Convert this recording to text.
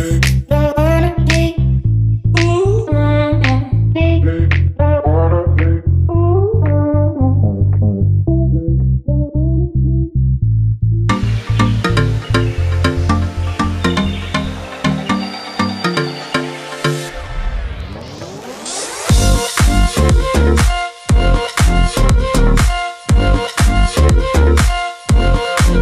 Big